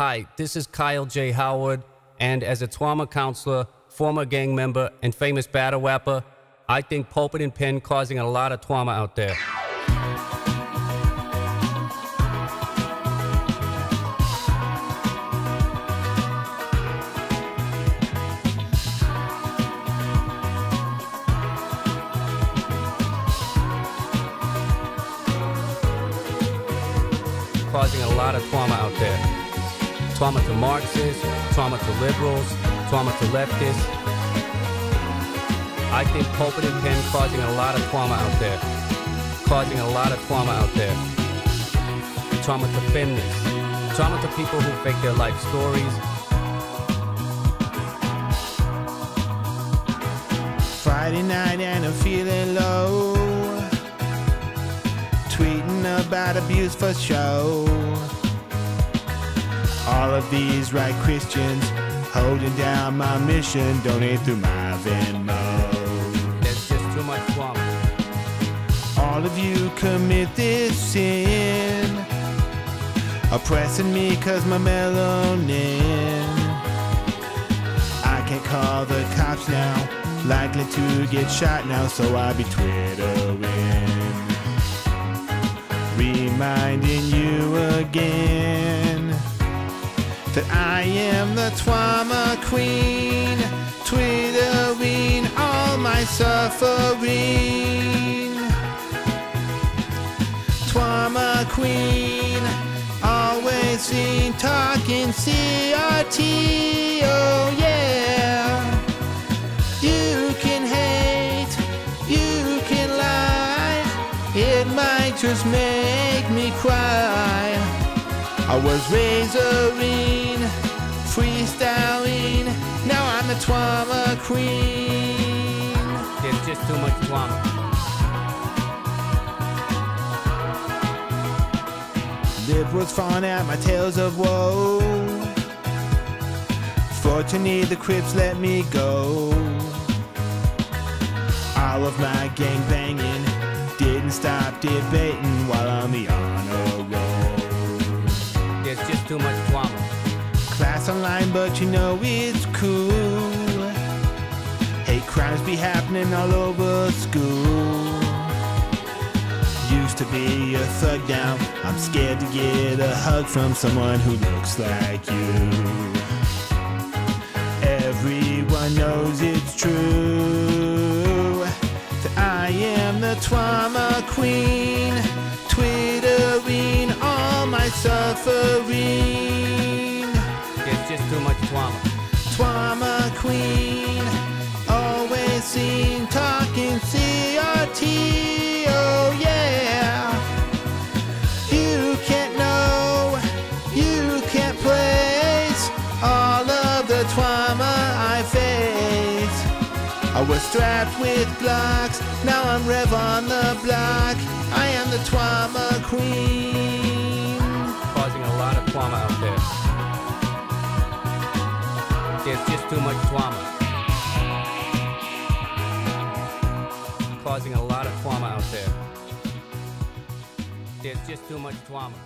Hi, this is Kyle J. Howard, and as a trauma counselor, former gang member, and famous battle rapper, I think Pulpit and Pen causing a lot of trauma out there. Causing a lot of trauma out there. Trauma to Marxists, trauma to liberals, trauma to leftists. I think Pulpit and Pen causing a lot of trauma out there. Causing a lot of trauma out there. Trauma to feminists. Trauma to people who fake their life stories. Friday night and I'm feeling low. Tweeting about abuse for show. All of these right Christians holding down my mission. Donate through my Venmo. There's just too much trauma. All of you commit this sin. Oppressing me cause my melanin. I can't call the cops now. Likely to get shot now, so I'll be twittering. Reminding you again I am the trauma queen. Twittering all my suffering. Trauma queen, always seen talking CRT. Oh yeah. You can hate, you can lie. It might just make me cry. I was razoring, freestyling. Now I'm the trauma queen. There's just too much trauma. Liberals falling at my tales of woe. Fortunately, the Crips let me go. All of my gang banging didn't stop debating while I'm on the honor roll. There's just too much online, but you know it's cool. Hate crimes be happening all over school. Used to be a thug now. I'm scared to get a hug from someone who looks like you. Everyone knows it's true that I am the trauma queen, twittering all my suffering. Trauma queen, always seen talking CRT. Oh yeah, you can't know, you can't place all of the trauma I face. I was strapped with blocks, now I'm Rev on the block. I am the trauma queen. There's just too much trauma. Causing a lot of trauma out there. There's just too much trauma.